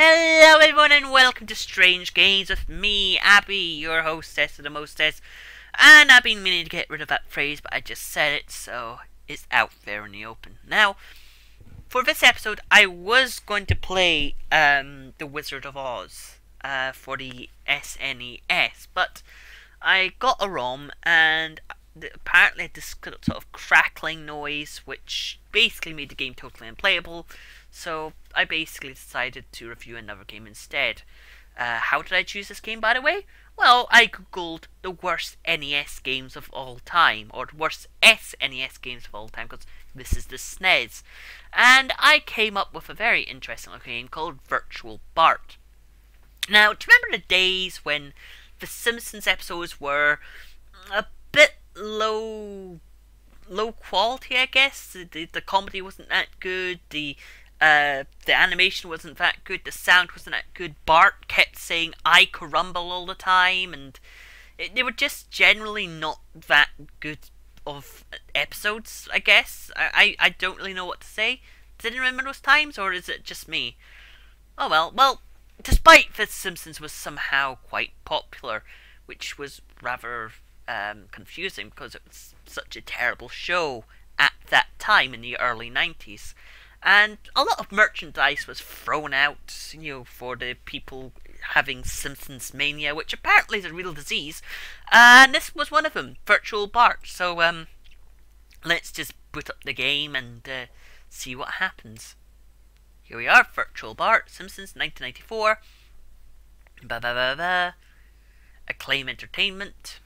Hello everyone and welcome to Strange Games with me, Abby, your hostess of the mostess. And I've been meaning to get rid of that phrase, but I just said it, so it's out there in the open. Now, for this episode, I was going to play um, The Wizard of Oz uh, for the SNES, but I got a ROM and apparently had this sort of crackling noise, which basically made the game totally unplayable. So I basically decided to review another game instead. Uh, how did I choose this game, by the way? Well, I googled the worst NES games of all time, or the worst SNES games of all time, because this is the SNES. And I came up with a very interesting game called Virtual Bart. Now, do you remember the days when the Simpsons episodes were a low low quality, I guess. The, the comedy wasn't that good. The uh, the animation wasn't that good. The sound wasn't that good. Bart kept saying "Ay caramba" all the time, and it, they were just generally not that good of episodes. I guess I, I I don't really know what to say. Did you remember those times, or is it just me? Oh well, well. Despite that, Simpsons was somehow quite popular, which was rather um, confusing because it was such a terrible show at that time in the early 90s and a lot of merchandise was thrown out, you know, for the people having Simpsons mania, which apparently is a real disease. And this was one of them, Virtual Bart. So, um, let's just boot up the game and uh, see what happens. Here we are, Virtual Bart, Simpsons 1994. Ba ba ba ba. Acclaim Entertainment.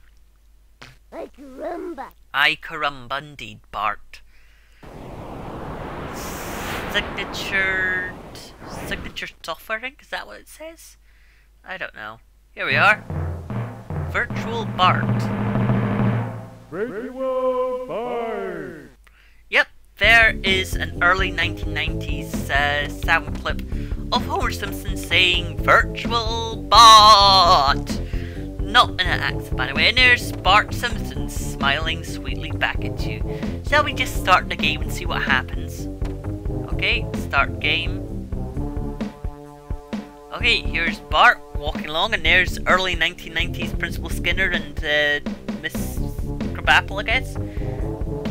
Ay caramba. Ay caramba indeed, Bart signature signature software ink? Is that what it says? I don't know. Here we are. Virtual Bart. Virtual Bart. Yep, there is an early 1990s uh, sound clip of Homer Simpson saying Virtual Bart. Not in an accent, by the way. And there's Bart Simpson smiling sweetly back at you. Shall we just start the game and see what happens? Okay, start game. Okay, here's Bart walking along, and there's early 1990s Principal Skinner and uh, Miss Krabappel, I guess.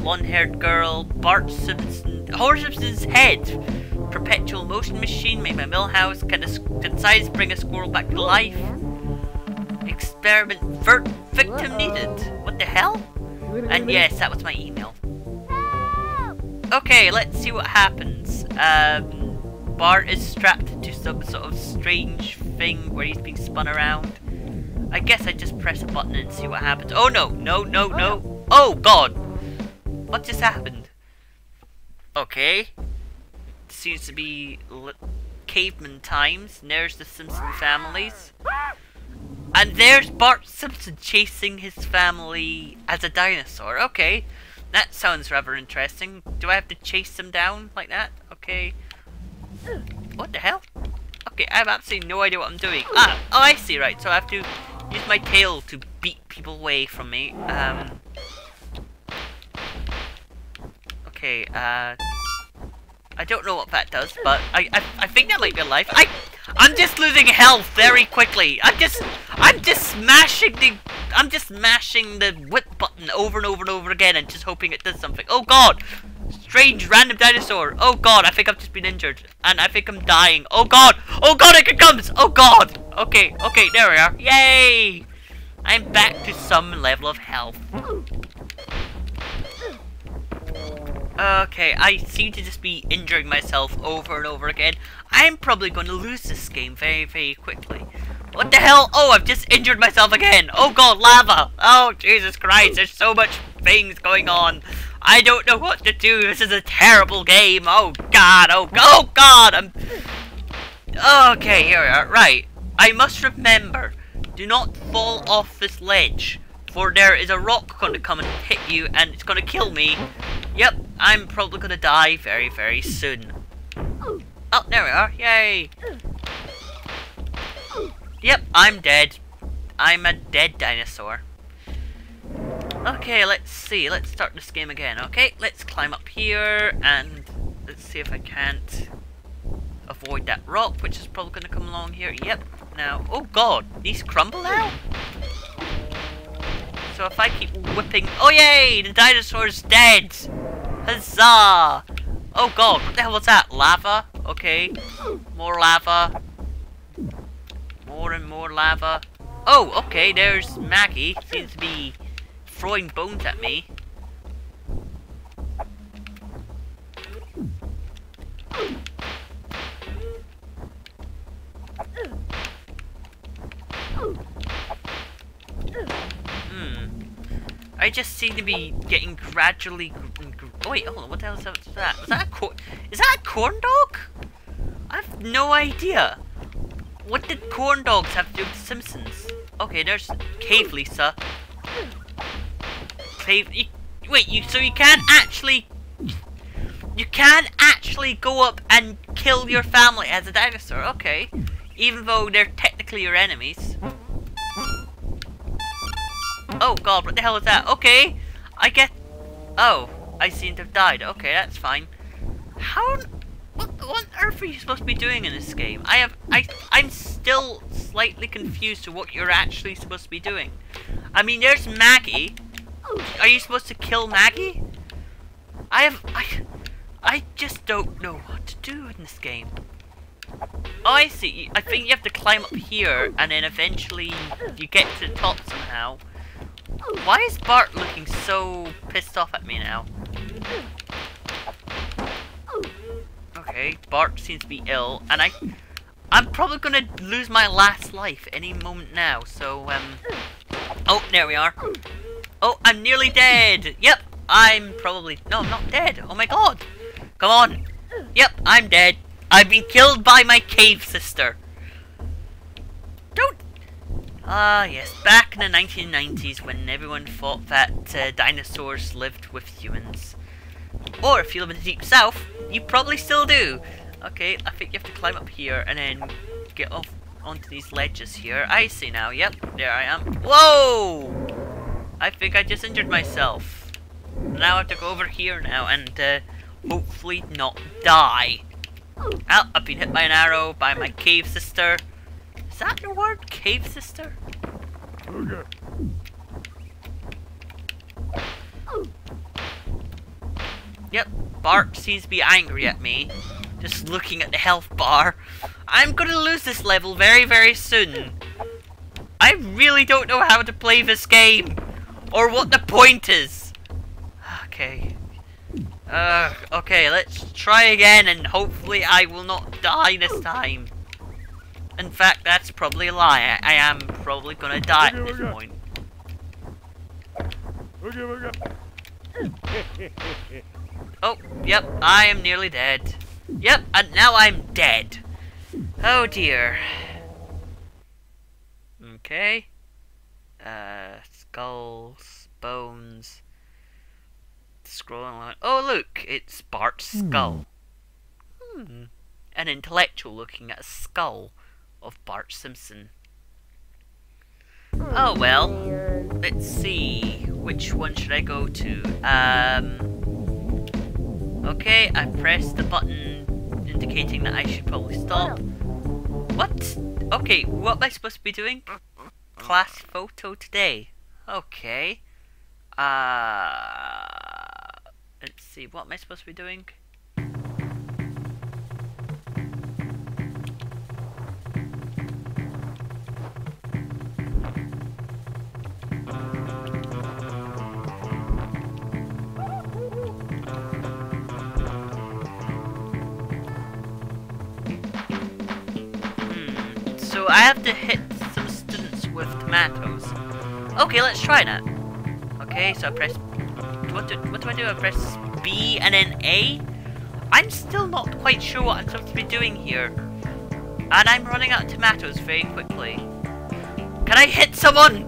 Blonde-haired girl, Bart Simpson, Homer Simpson's head. Perpetual motion machine made by Milhouse. can, a, can size bring a squirrel back to life. Experiment victim needed. What the hell? And yes, that was my email. Okay, let's see what happens. Um, Bart is strapped to some sort of strange thing where he's being spun around. I guess I just press a button and see what happens. Oh no, no, no, no. Oh god! What just happened? Okay. Seems to be caveman times. There's the Simpson families. And there's Bart Simpson chasing his family as a dinosaur. Okay. That sounds rather interesting. Do I have to chase them down like that? Okay. What the hell? Okay, I have absolutely no idea what I'm doing. Ah, oh, I see, right. So I have to use my tail to beat people away from me. Um. Okay, uh. I don't know what that does, but I, I, I think that might be a life. I, I'm just losing health very quickly. I'm just, I'm just smashing the I'm just smashing the whip button over and over and over again and just hoping it does something. Oh god! Strange random dinosaur. Oh god, I think I've just been injured. And I think I'm dying. Oh god! Oh god, it comes! Oh god! Okay, okay, there we are. Yay! I'm back to some level of health. Okay, I seem to just be injuring myself over and over again. I'm probably going to lose this game very, very quickly. What the hell? Oh, I've just injured myself again. Oh god, lava. Oh, Jesus Christ, there's so much things going on. I don't know what to do. This is a terrible game. Oh god, oh, oh god, I'm... Okay, here we are. Right. I must remember, do not fall off this ledge. For there is a rock going to come and hit you and it's going to kill me. Yep, I'm probably to die very, very soon. Oh, there we are. Yay. Yep, I'm dead. I'm a dead dinosaur. Okay, let's see. Let's start this game again. Okay, let's climb up here and let's see if I can't... avoid that rock, which is probably going to come along here. Yep. Now, oh god, these crumble now? So if I keep whipping... Oh yay! The dinosaur's dead! Huzzah! Oh god, what the hell was that? Lava? Okay. More lava. More and more lava. Oh, okay, there's Maggie. Seems to be throwing bones at me. Hmm. I just seem to be getting gradually. Wait, hold on. What the hell is that? Was that, a corn? Is that a corn dog? I have no idea. What did corn dogs have to do with Simpsons? Okay, there's Cave Lisa. Cave. You, wait, you so you can't actually. You can actually go up and kill your family as a dinosaur. Okay, even though they're technically your enemies. Oh god, what the hell is that? Okay, I get... Oh, I seem to have died. Okay, that's fine. How... What, what on earth are you supposed to be doing in this game? I have... I, I'm still slightly confused to what you're actually supposed to be doing. I mean, there's Maggie. Are you supposed to kill Maggie? I have... I, I just don't know what to do in this game. Oh, I see. I think you have to climb up here, and then eventually you get to the top somehow. Why is Bart looking so pissed off at me now? Okay, Bart seems to be ill, and I... I'm probably gonna lose my last life any moment now, so, um... Oh, there we are. Oh, I'm nearly dead! Yep, I'm probably... No, I'm not dead. Oh my god! Come on! Yep, I'm dead. I've been killed by my cave sister. Ah, yes, back in the 1990s when everyone thought that uh, dinosaurs lived with humans. Or if you live in the deep south, you probably still do. Okay, I think you have to climb up here and then get off onto these ledges here. I see now, yep, there I am. Whoa! I think I just injured myself. Now I have to go over here now and uh, hopefully not die. Oh, I've been hit by an arrow by my cave sister that your word? Cave sister? Okay. Yep, Bart seems to be angry at me. Just looking at the health bar. I'm gonna lose this level very, very soon. I really don't know how to play this game. Or what the point is. Okay. Uh, okay, let's try again and hopefully I will not die this time. In fact, that's probably a lie. I, I am probably gonna die at this point. oh, yep, I am nearly dead. Yep, and now I'm dead. Oh dear. Okay. Uh, skulls, bones. Scrolling along. Oh look, it's Bart's skull. Hmm. hmm. An intellectual looking at a skull of Bart Simpson. Oh well, let's see, which one should I go to? Um, okay, I pressed the button indicating that I should probably stop. What? Okay, what am I supposed to be doing? Class photo today. Okay. Uh, let's see, what am I supposed to be doing? Have to hit some students with tomatoes. Okay, let's try that. Okay, so I press... What do, what do I do? I press B and then A? I'm still not quite sure what I'm supposed to be doing here. And I'm running out of tomatoes very quickly. Can I hit someone?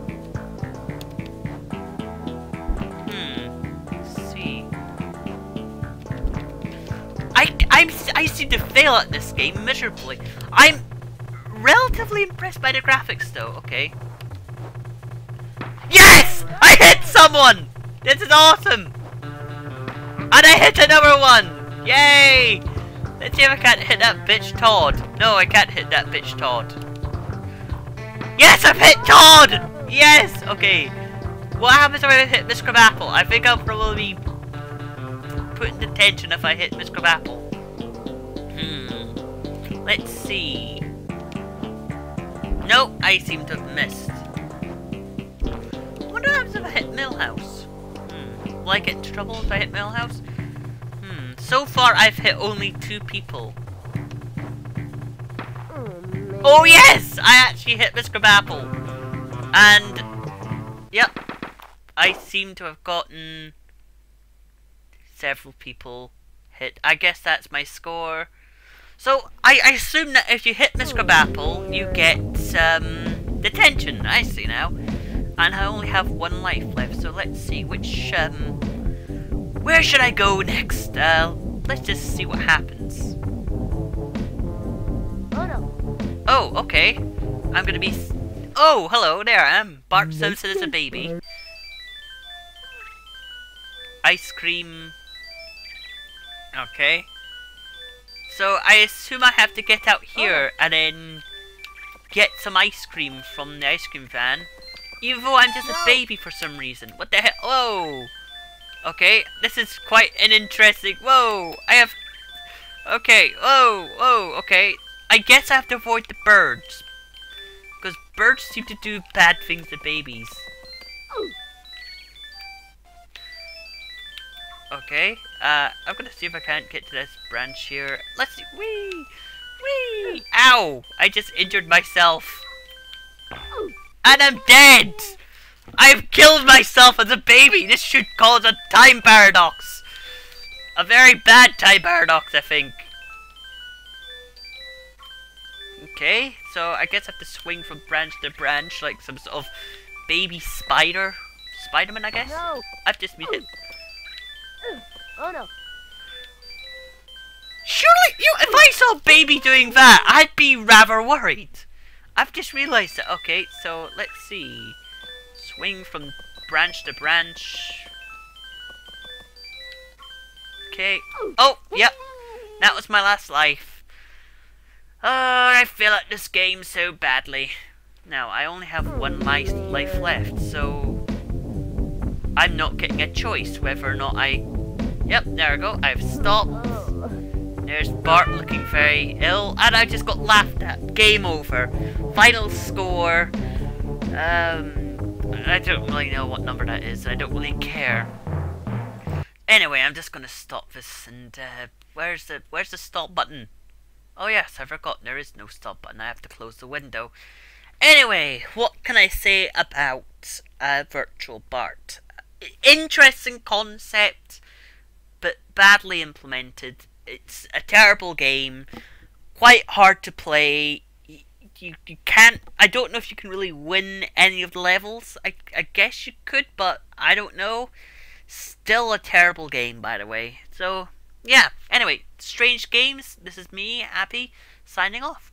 Hmm. see. I, I'm, I seem to fail at this game miserably. I'm relatively impressed by the graphics though, okay. Yes! I hit someone! This is awesome! And I hit another one! Yay! Let's see if I can't hit that bitch Todd. No, I can't hit that bitch Todd. Yes, I've hit Todd! Yes! Okay. What happens if I hit Miss Krabappel? I think I'll probably be put in detention if I hit Miss Krabappel. Hmm. Let's see. Nope, I seem to have missed. What happens if I hit Milhouse? Hmm. Will I get into trouble if I hit Milhouse? Hmm. So far, I've hit only two people. Oh. Oh yes! I actually hit Miss Krabappel. And, yep, I seem to have gotten several people hit. I guess that's my score. So, I, I assume that if you hit Miss Krabappel, you get, um, detention. I see now. And I only have one life left, so let's see which, um, where should I go next? Uh, let's just see what happens. Oh no. Oh, okay. I'm gonna be. Oh, hello, there I am. Bart Simpson as a baby. Ice cream. Okay. So I assume I have to get out here and then get some ice cream from the ice cream van. Even though I'm just a baby for some reason. What the hell? Whoa! Okay, this is quite an interesting. Whoa! I have. Okay, whoa, whoa, okay. I guess I have to avoid the birds. Because birds seem to do bad things to babies. Okay, uh, I'm gonna see if I can't get to this branch here. Let's see. Whee! Whee! Ow! I just injured myself. And I'm dead! I've killed myself as a baby! This should cause a time paradox! A very bad time paradox, I think. Okay, so I guess I have to swing from branch to branch like some sort of baby spider. Spiderman, I guess? No. I've just hit. Oh no. Surely, you, if I saw baby doing that, I'd be rather worried. I've just realised that. Okay, so let's see. Swing from branch to branch. Okay. Oh, yep. That was my last life. Oh, I feel at this game so badly. Now, I only have one life, life left, so... I'm not getting a choice whether or not I... Yep, there we go. I've stopped. There's Bart looking very ill, and I just got laughed at. Game over. Final score. Um, I don't really know what number that is. I don't really care. Anyway, I'm just gonna stop this. And uh, where's the where's the stop button? Oh yes, I forgot there is no stop button. I have to close the window. Anyway, what can I say about uh, Virtual Bart? Interesting concept, but badly implemented. It's a terrible game, quite hard to play. You, you can't. I don't know if you can really win any of the levels. I, I guess you could, but I don't know. Still a terrible game, by the way. So, yeah. Anyway, Strange Games. This is me, Abby, signing off.